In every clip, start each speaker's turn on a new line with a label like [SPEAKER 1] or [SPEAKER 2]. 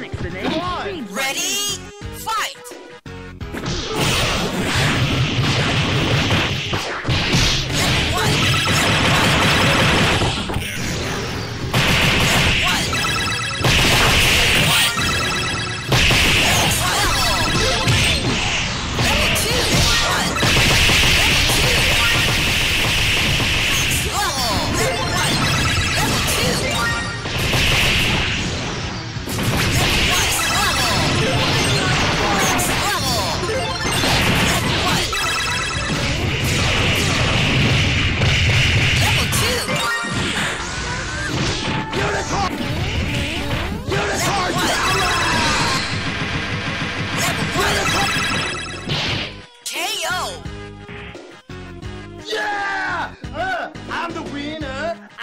[SPEAKER 1] Sonics the.
[SPEAKER 2] Ready?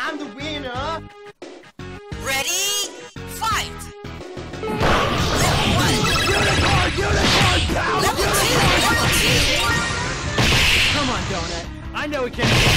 [SPEAKER 3] I'm the winner.
[SPEAKER 2] Ready? Fight!
[SPEAKER 1] Come on, Donut. I know we can.